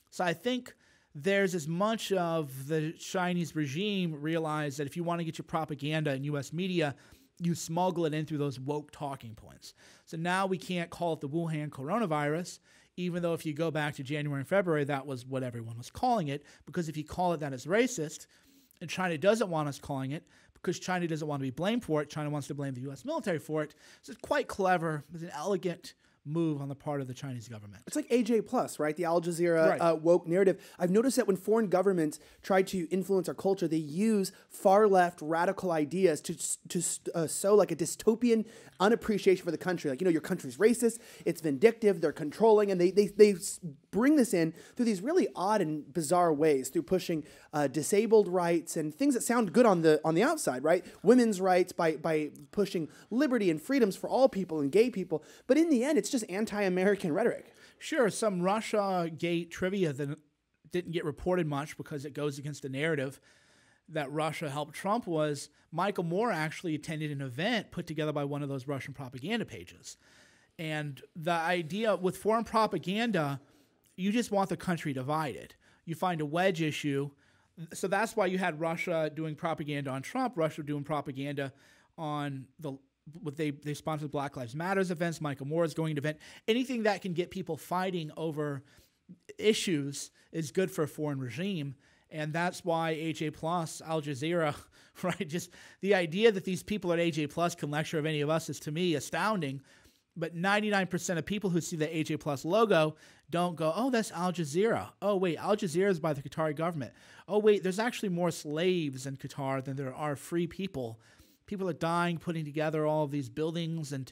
So I think there's as much of the Chinese regime realize that if you want to get your propaganda in US media, you smuggle it in through those woke talking points. So now we can't call it the Wuhan coronavirus. even though if you go back to January and February, that was what everyone was calling it. Because if you call it that it's racist, and China doesn't want us calling it, because China doesn't want to be blamed for it, China wants to blame the U.S. military for it. So it's quite clever. It's an elegant move on the part of the Chinese government. It's like AJ Plus, right? The Al Jazeera Right. uh, woke narrative. I've noticed that when foreign governments try to influence our culture, they use far left radical ideas to to uh, sow like a dystopian unappreciation for the country. Like you know, your country's racist, it's vindictive, they're controlling, and they they they bring this in through these really odd and bizarre ways through pushing uh, disabled rights and things that sound good on the on the outside, right? Women's rights by by pushing liberty and freedoms for all people and gay people, but in the end, it's just anti-American rhetoric. Sure, some Russia Gate trivia that didn't get reported much because it goes against the narrative that Russia helped Trump was Michael Moore actually attended an event put together by one of those Russian propaganda pages. And the idea with foreign propaganda, you just want the country divided. You find a wedge issue. So that's why you had Russia doing propaganda on Trump, Russia doing propaganda on the what they they sponsored Black Lives Matters events. Michael Moore is going to event anything that can get people fighting over issues is good for a foreign regime. And that's why AJ Plus, Al Jazeera, right? Just the idea that these people at AJ Plus can lecture of any of us is to me astounding. But 99% of people who see the AJ Plus logo don't go, oh, that's Al Jazeera. Oh, wait, Al Jazeera is by the Qatari government. Oh, wait, there's actually more slaves in Qatar than there are free people. People are dying putting together all of these buildings, and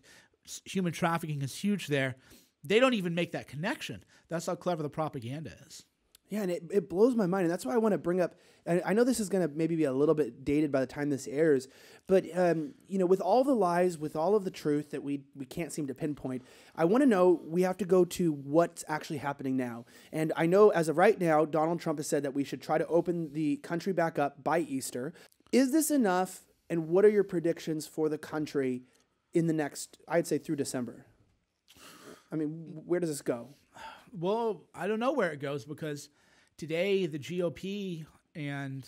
human trafficking is huge there. They don't even make that connection. That's how clever the propaganda is. Yeah, and it, it blows my mind. And that's why I want to bring up, and I know this is going to maybe be a little bit dated by the time this airs, but, um, you know, with all the lies, with all of the truth that we, we can't seem to pinpoint, I want to know we have to go to what's actually happening now. And I know as of right now, Donald Trump has said that we should try to open the country back up by Easter. Is this enough? And what are your predictions for the country in the next, I'd say through December? I mean, where does this go? Well, I don't know where it goes because today the GOP and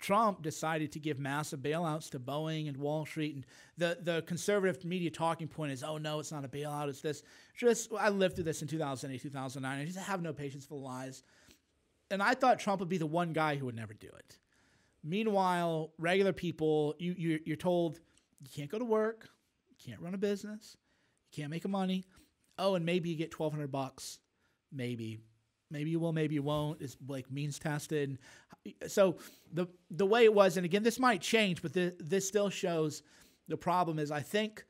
Trump decided to give massive bailouts to Boeing and Wall Street, and the the conservative media talking point is, "Oh no, it's not a bailout; it's this." Just I lived through this in 2008, 2009. I just have no patience for the lies, and I thought Trump would be the one guy who would never do it. Meanwhile, regular people, you, you you're told you can't go to work, you can't run a business, you can't make a money. Oh, and maybe you get 1,200 bucks maybe maybe you will maybe you won't it's like means tested. So the the way it was and again this might change but this, this still shows the problem is i think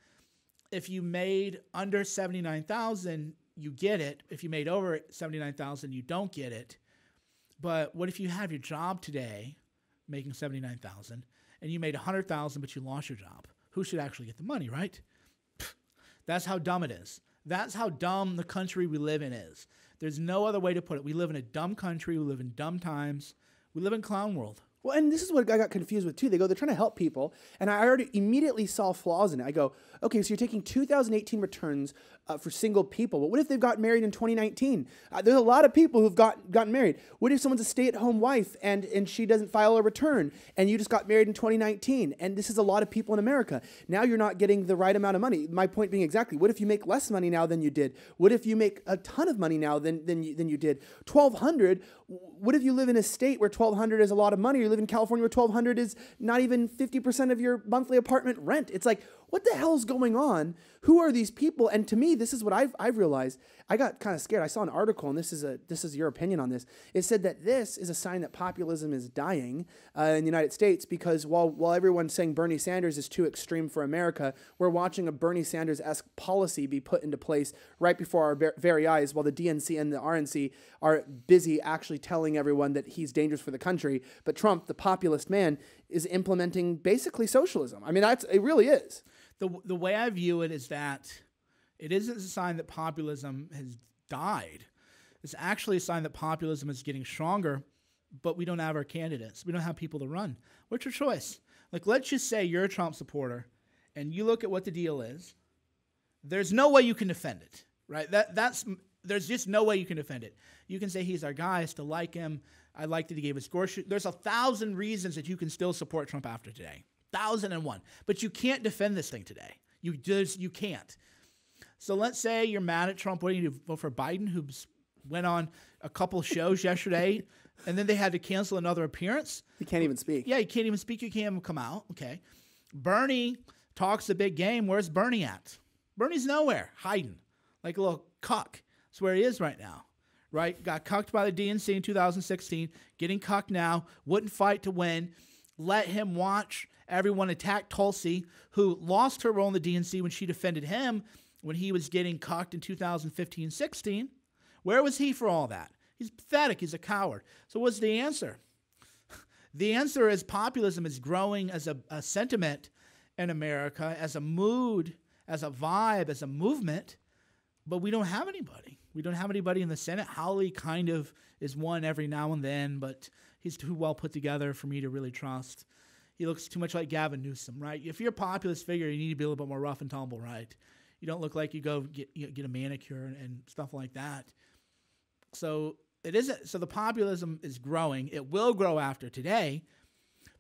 if you made under 79000 you get it. If you made over 79000 you don't get it. But what if you have your job today making 79000 and you made 100000 but you lost your job? Who should actually get the money right? That's how dumb it is. That's how dumb the country we live in is. There's no other way to put it. We live in a dumb country. We live in dumb times. We live in clown world. Well, and this is what I got confused with too. They go, they're trying to help people, and I already immediately saw flaws in it. I go, okay, so you're taking 2018 returns uh, for single people, but what if they've got married in 2019? Uh, there's a lot of people who've got gotten married. What if someone's a stay-at-home wife and and she doesn't file a return, and you just got married in 2019? And this is a lot of people in America. Now you're not getting the right amount of money. My point being exactly, what if you make less money now than you did? What if you make a ton of money now than than you, than you did? 1200. What if you live in a state where 1200 is a lot of money? Live in California where 1200 is not even 50% of your monthly apartment rent. It's like, what the hell's going on? Who are these people? And to me, this is what I've, I've realized. I got kind of scared. I saw an article, and this is a this is your opinion on this. It said that this is a sign that populism is dying uh, in the United States because while while everyone's saying Bernie Sanders is too extreme for America, we're watching a Bernie Sanders esque policy be put into place right before our very eyes, while the DNC and the RNC are busy actually telling everyone that he's dangerous for the country. But Trump, the populist man, is implementing basically socialism. I mean, that's it. Really is. The, the way I view it is that it isn't a sign that populism has died. It's actually a sign that populism is getting stronger, but we don't have our candidates. We don't have people to run. What's your choice? Like, let's just say you're a Trump supporter and you look at what the deal is. There's no way you can defend it, right? That that's there's just no way you can defend it. You can say he's our guy, I still like him. I like that he gave a score. There's a thousand reasons that you can still support Trump after today. Thousand and one. But you can't defend this thing today. You just you can't. So let's say you're mad at Trump. What do you do? Vote for Biden, who went on a couple shows yesterday, and then they had to cancel another appearance. He can't even speak. Yeah, you can't even speak. You can't even come out. Okay. Bernie talks a big game. Where's Bernie at? Bernie's nowhere, hiding like a little cuck. That's where he is right now. Right? Got cucked by the DNC in 2016, getting cucked now, wouldn't fight to win. Let him watch everyone attack Tulsi, who lost her role in the DNC when she defended him when he was getting cucked in 2015 16. Where was he for all that? He's pathetic. He's a coward. So, what's the answer? The answer is populism is growing as a, a sentiment in America, as a mood, as a vibe, as a movement, but we don't have anybody. We don't have anybody in the Senate. Hawley kind of is one every now and then, but he's too well put together for me to really trust. He looks too much like Gavin Newsom, right? If you're a populist figure, you need to be a little bit more rough and tumble, right? You don't look like you go get you know, get a manicure and, and stuff like that. So it isn't. So the populism is growing. It will grow after today,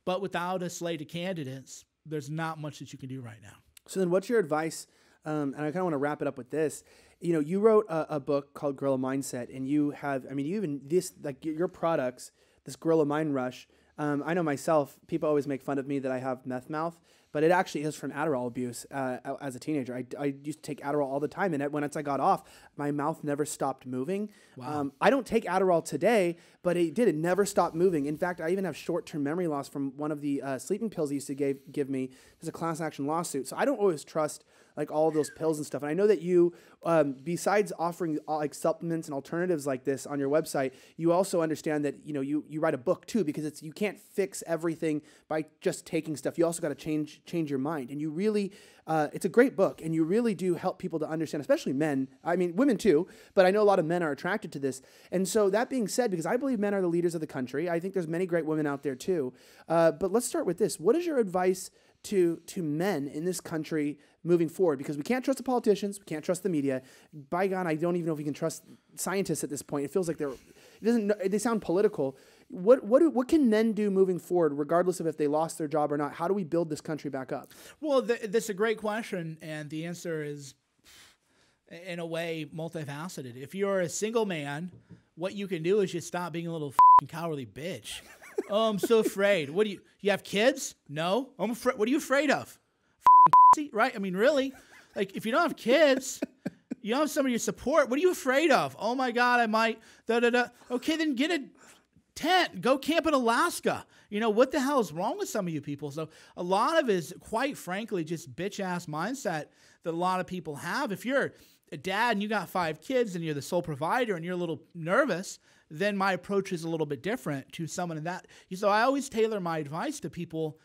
but without a slate of candidates, there's not much that you can do right now. So then, what's your advice? Um, and I kind of want to wrap it up with this. You know, you wrote a, a, book called Gorilla Mindset, and you have, I mean, you even this like your products, this Gorilla Mind Rush. Um, I know myself. People always make fun of me that I have meth mouth, but it actually is from Adderall abuse uh, as a teenager. I, I used to take Adderall all the time, and when I got off, my mouth never stopped moving. Wow. Um, I don't take Adderall today, but it did. It never stopped moving. In fact, I even have short term memory loss from one of the uh, sleeping pills he used to give, give me. There's a class action lawsuit. So I don't always trust like all of those pills and stuff. And I know that you, um, besides offering uh, like supplements and alternatives like this on your website, you also understand that you know you you write a book too because it's you can't fix everything by just taking stuff. You also got to change change your mind, and you really. Uh, it's a great book, and you really do help people to understand, especially men. I mean, women too, but I know a lot of men are attracted to this. And so, that being said, because I believe men are the leaders of the country, I think there's many great women out there too. Uh, but let's start with this. What is your advice to to men in this country moving forward because we can't trust the politicians, we can't trust the media. By God, I don't even know if we can trust scientists at this point. It feels like they're it doesn't they sound political. What what do, what can men do moving forward, regardless of if they lost their job or not? How do we build this country back up? Well, th- that's a great question, and the answer is, in a way, multifaceted. If you're a single man, what you can do is just stop being a little cowardly bitch. oh, I'm so afraid. What do you? You have kids? No. I'm afraid. What are you afraid of? right? I mean, really, like if you don't have kids, you don't have somebody to support. What are you afraid of? Oh my God, I might. Da da da. Okay, then get a tent. Go camp in Alaska. You know what the hell is wrong with some of you people? So a lot of it is, quite frankly, just bitch ass mindset that a lot of people have. If you're a dad and you got five kids and you're the sole provider and you're a little nervous, then my approach is a little bit different to someone in that. You so I always tailor my advice to people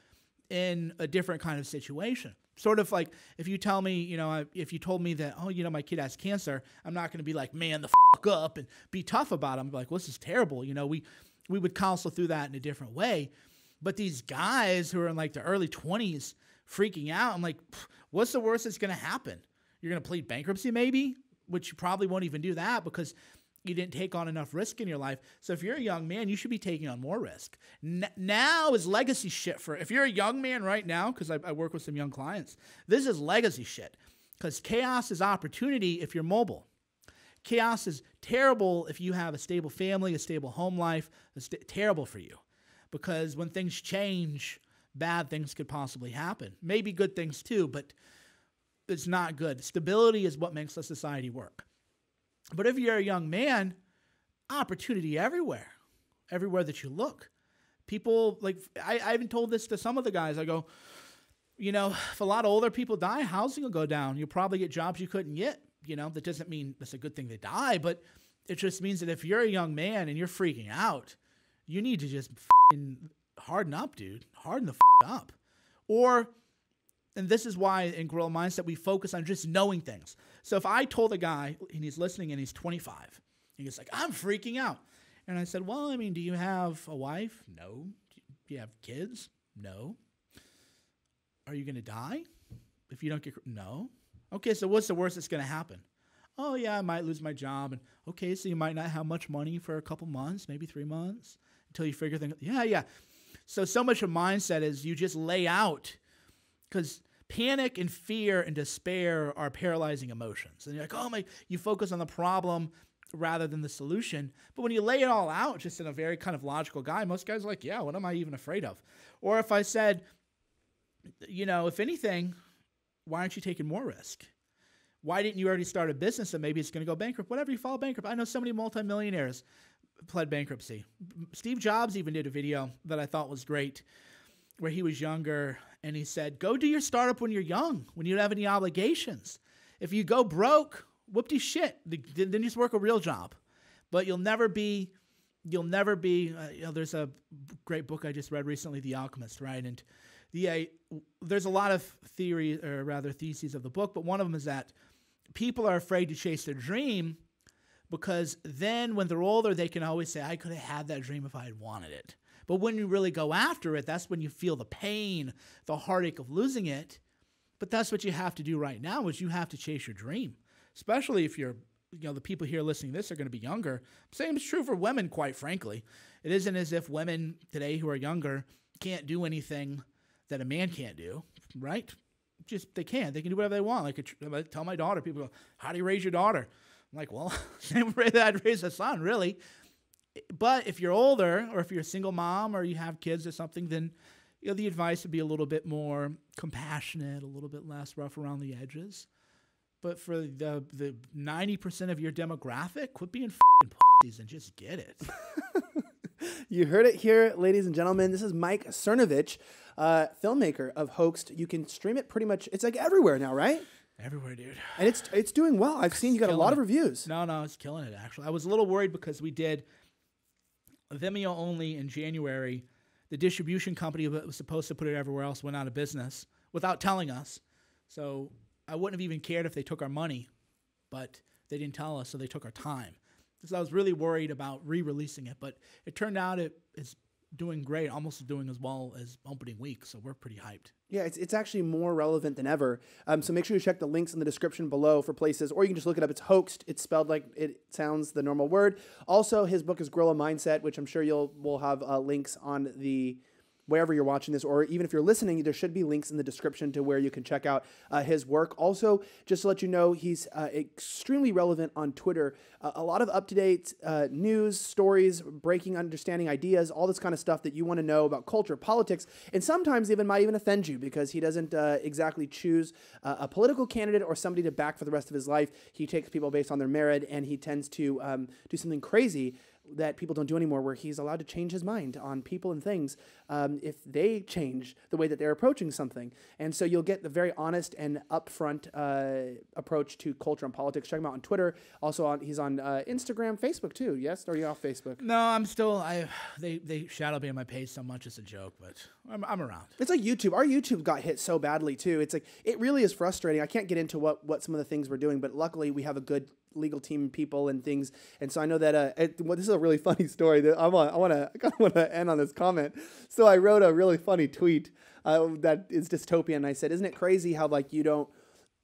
in a different kind of situation. Sort of like if you tell me, you know, if you told me that, oh, you know, my kid has cancer, I'm not going to be like, man, the fuck up and be tough about it. I'm like, well, this is terrible. You know, we we would counsel through that in a different way. But these guys who are in like the early 20s freaking out, I'm like, what's the worst that's going to happen? You're going to plead bankruptcy, maybe, which you probably won't even do that because you didn't take on enough risk in your life. So if you're a young man, you should be taking on more risk. N- now is legacy shit for if you're a young man right now, because I, I work with some young clients. This is legacy shit because chaos is opportunity if you're mobile. Chaos is terrible if you have a stable family, a stable home life. It's st- terrible for you because when things change, bad things could possibly happen. Maybe good things too, but it's not good. Stability is what makes a society work. But if you're a young man, opportunity everywhere, everywhere that you look. People like I, I even told this to some of the guys. I go, you know, if a lot of older people die, housing will go down. You'll probably get jobs you couldn't get. You know, that doesn't mean that's a good thing they die, but it just means that if you're a young man and you're freaking out, you need to just harden up, dude. Harden the f up. Or, and this is why in Gorilla Mindset we focus on just knowing things. So if I told a guy and he's listening and he's 25, and he's like, I'm freaking out. And I said, Well, I mean, do you have a wife? No. Do you have kids? No. Are you going to die if you don't get. No. Okay, so what's the worst that's going to happen? Oh, yeah, I might lose my job. And okay, so you might not have much money for a couple months, maybe three months until you figure things Yeah, yeah. So, so much of mindset is you just lay out because panic and fear and despair are paralyzing emotions. And you're like, oh my, you focus on the problem rather than the solution. But when you lay it all out, just in a very kind of logical guy, most guys are like, yeah, what am I even afraid of? Or if I said, you know, if anything, why aren't you taking more risk? Why didn't you already start a business and maybe it's going to go bankrupt? Whatever, you fall bankrupt. I know so many multimillionaires pled bankruptcy. Steve Jobs even did a video that I thought was great where he was younger and he said, Go do your startup when you're young, when you don't have any obligations. If you go broke, whoopty shit, then just work a real job. But you'll never be, you'll never be, uh, you know, there's a great book I just read recently, The Alchemist, right? And the, uh, there's a lot of theory, or rather theses of the book, but one of them is that people are afraid to chase their dream because then when they're older, they can always say, I could have had that dream if I had wanted it. But when you really go after it, that's when you feel the pain, the heartache of losing it. But that's what you have to do right now is you have to chase your dream. Especially if you're, you know, the people here listening to this are going to be younger. Same is true for women, quite frankly. It isn't as if women today who are younger can't do anything that a man can't do, right? Just they can. They can do whatever they want. Like I tell my daughter, people go, "How do you raise your daughter?" I'm like, "Well, same way that I'd raise a son, really." But if you're older, or if you're a single mom, or you have kids or something, then you know the advice would be a little bit more compassionate, a little bit less rough around the edges. But for the the ninety percent of your demographic, quit being pussies and just get it. you heard it here, ladies and gentlemen. This is Mike Cernovich, uh, filmmaker of Hoaxed. You can stream it pretty much. It's like everywhere now, right? Everywhere, dude. And it's it's doing well. I've seen you got a lot it. of reviews. No, no, it's killing it. Actually, I was a little worried because we did Vimeo only in January. The distribution company that was supposed to put it everywhere else went out of business without telling us. So I wouldn't have even cared if they took our money, but they didn't tell us, so they took our time. So I was really worried about re-releasing it, but it turned out it is doing great, almost doing as well as opening week. So we're pretty hyped. Yeah, it's, it's actually more relevant than ever. Um, so make sure you check the links in the description below for places, or you can just look it up. It's hoaxed. It's spelled like it sounds the normal word. Also, his book is Gorilla Mindset, which I'm sure you'll will have uh, links on the wherever you're watching this, or even if you're listening, there should be links in the description to where you can check out uh, his work. Also, just to let you know, he's uh, extremely relevant on Twitter. Uh, a lot of up to date uh, news, stories, breaking understanding ideas, all this kind of stuff that you want to know about culture, politics, and sometimes even might even offend you because he doesn't uh, exactly choose uh, a political candidate or somebody to back for the rest of his life. He takes people based on their merit, and he tends to um, do something crazy that people don't do anymore, where he's allowed to change his mind on people and things um, if they change the way that they're approaching something. And so you'll get the very honest and upfront uh, approach to culture and politics. Check him out on Twitter. Also, on he's on uh, Instagram, Facebook too. Yes, or are you off Facebook? No, I'm still. I they they shadow me on my page so much it's a joke, but I'm I'm around. It's like YouTube. Our YouTube got hit so badly too. It's like it really is frustrating. I can't get into what what some of the things we're doing, but luckily we have a good legal team people and things. And so I know that uh, it, well, this is a really funny story. That I want I want to kind of want to end on this comment. So I wrote a really funny tweet uh, that is dystopian. And I said, "Isn't it crazy how like you don't."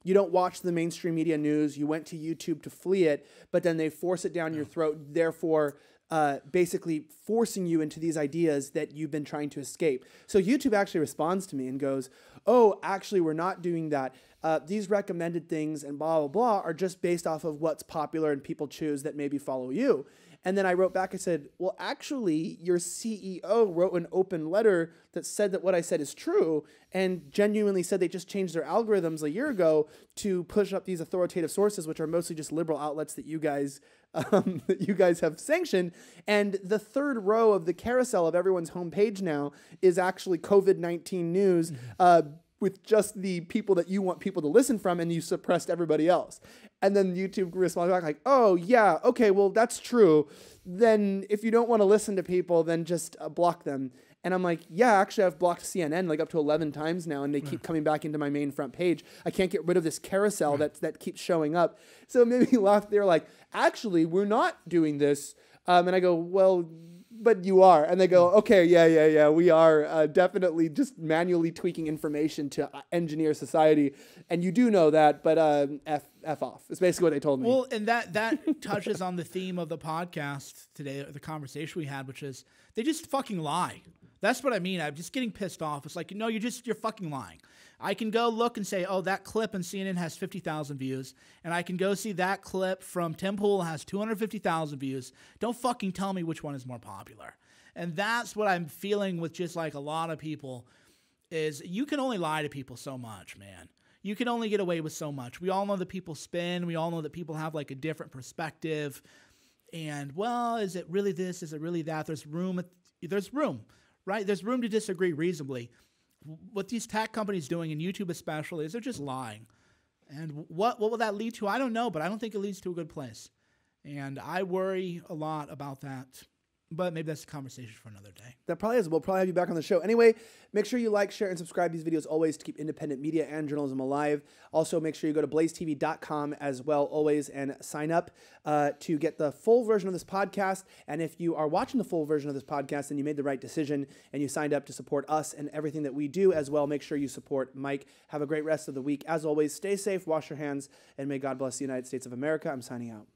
You don't watch the mainstream media news. You went to YouTube to flee it, but then they force it down your throat. Therefore, uh, basically forcing you into these ideas that you've been trying to escape. So YouTube actually responds to me and goes, "Oh, actually, we're not doing that uh, these recommended things and blah, blah, blah are just based off of what's popular and people choose that maybe follow you. And then I wrote back, I said, well, actually, your CEO wrote an open letter that said that what I said is true and genuinely said they just changed their algorithms a year ago to push up these authoritative sources, which are mostly just liberal outlets that you guys um, that you guys have sanctioned. And the third row of the carousel of everyone's homepage now is actually COVID 19 news. Mm-hmm. Uh, with just the people that you want people to listen from and you suppressed everybody else. And then YouTube responds back like, oh, yeah, okay, well, that's true. Then if you don't want to listen to people, then just uh, block them. And I'm like, yeah, actually, I've blocked CNN like up to 11 times now, and they keep coming back into my main front page. I can't get rid of this carousel that, that keeps showing up. So it made me laugh. They're like, actually, we're not doing this. Um, and I go, well, but you are. And they go, okay, yeah, yeah, yeah. We are uh, definitely just manually tweaking information to uh, engineer society. And you do know that, but um, F, F off. It's basically what they told me. Well, and that, that touches on the theme of the podcast today, the conversation we had, which is they just fucking lie. That's what I mean. I'm just getting pissed off. It's like, no, you're just you're fucking lying. I can go look and say, oh, that clip on CNN has 50,000 views, and I can go see that clip from Tim Pool has 250,000 views. Don't fucking tell me which one is more popular. And that's what I'm feeling with just like a lot of people is you can only lie to people so much, man. You can only get away with so much. We all know that people spin. We all know that people have like a different perspective. And well, is it really this? Is it really that? There's room. There's room, right? There's room to disagree reasonably. What these tech companies doing, and YouTube especially, is they're just lying. And what what will that lead to? I don't know, but I don't think it leads to a good place. And I worry a lot about that. But maybe that's a conversation for another day. That probably is. We'll probably have you back on the show. Anyway, make sure you like, share, and subscribe these videos always to keep independent media and journalism alive. Also, make sure you go to blazetv.com as well, always, and sign up uh, to get the full version of this podcast. And if you are watching the full version of this podcast and you made the right decision and you signed up to support us and everything that we do as well, make sure you support Mike. Have a great rest of the week. As always, stay safe, wash your hands, and may God bless the United States of America. I'm signing out.